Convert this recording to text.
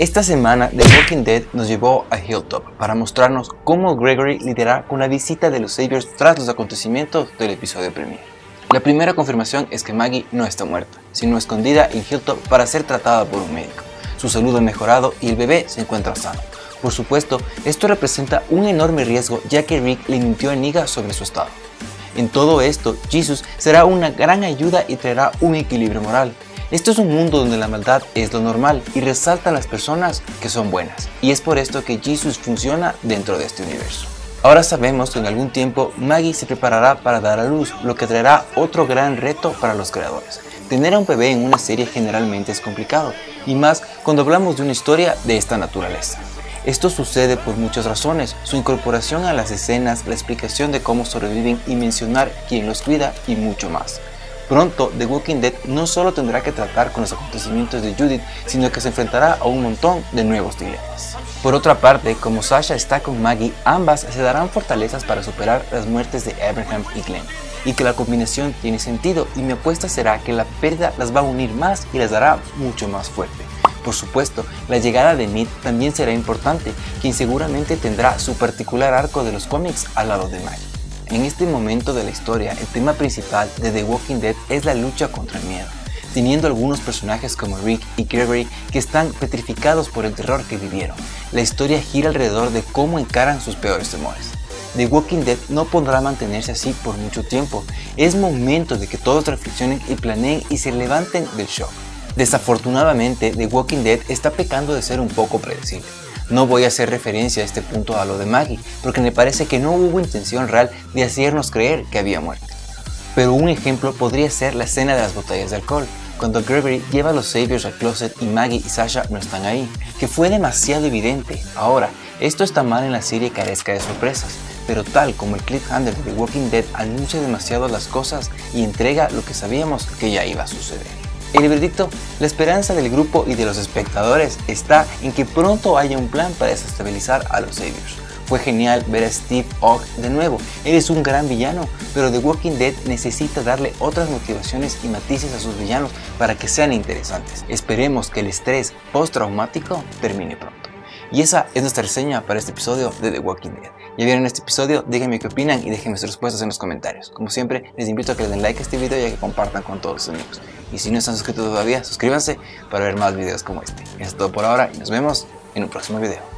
Esta semana The Walking Dead nos llevó a Hilltop para mostrarnos cómo Gregory liderará con la visita de los Saviors tras los acontecimientos del episodio premier. La primera confirmación es que Maggie no está muerta, sino escondida en Hilltop para ser tratada por un médico. Su salud ha mejorado y el bebé se encuentra sano. Por supuesto, esto representa un enorme riesgo ya que Rick le mintió a Niga sobre su estado. En todo esto, Jesus será una gran ayuda y traerá un equilibrio moral, esto es un mundo donde la maldad es lo normal y resaltan las personas que son buenas. Y es por esto que Jesus funciona dentro de este universo. Ahora sabemos que en algún tiempo Maggie se preparará para dar a luz, lo que traerá otro gran reto para los creadores. Tener a un bebé en una serie generalmente es complicado, y más cuando hablamos de una historia de esta naturaleza. Esto sucede por muchas razones, su incorporación a las escenas, la explicación de cómo sobreviven y mencionar quién los cuida y mucho más. Pronto, The Walking Dead no solo tendrá que tratar con los acontecimientos de Judith, sino que se enfrentará a un montón de nuevos dilemas. Por otra parte, como Sasha está con Maggie, ambas se darán fortalezas para superar las muertes de Abraham y Glenn, y que la combinación tiene sentido y mi apuesta será que la pérdida las va a unir más y las dará mucho más fuerte. Por supuesto, la llegada de Ned también será importante, quien seguramente tendrá su particular arco de los cómics al lado de Maggie. En este momento de la historia, el tema principal de The Walking Dead es la lucha contra el miedo, teniendo algunos personajes como Rick y Gregory que están petrificados por el terror que vivieron. La historia gira alrededor de cómo encaran sus peores temores. The Walking Dead no podrá mantenerse así por mucho tiempo. Es momento de que todos reflexionen y planeen y se levanten del shock. Desafortunadamente, The Walking Dead está pecando de ser un poco predecible. No voy a hacer referencia a este punto a lo de Maggie, porque me parece que no hubo intención real de hacernos creer que había muerto. Pero un ejemplo podría ser la escena de las botellas de alcohol, cuando Gregory lleva a los Saviors al closet y Maggie y Sasha no están ahí, que fue demasiado evidente. Ahora, esto está mal en la serie carezca de sorpresas, pero tal como el cliffhanger de The Walking Dead anuncia demasiado las cosas y entrega lo que sabíamos que ya iba a suceder. El veredicto, la esperanza del grupo y de los espectadores está en que pronto haya un plan para desestabilizar a los Saviors. Fue genial ver a Steve Ogg de nuevo, él es un gran villano, pero The Walking Dead necesita darle otras motivaciones y matices a sus villanos para que sean interesantes. Esperemos que el estrés postraumático termine pronto. Y esa es nuestra reseña para este episodio de The Walking Dead. Ya vieron este episodio, díganme qué opinan y déjenme sus respuestas en los comentarios. Como siempre, les invito a que le den like a este video y a que compartan con todos sus amigos. Y si no están suscritos todavía, suscríbanse para ver más videos como este. Eso es todo por ahora y nos vemos en un próximo video.